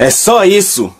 É só isso!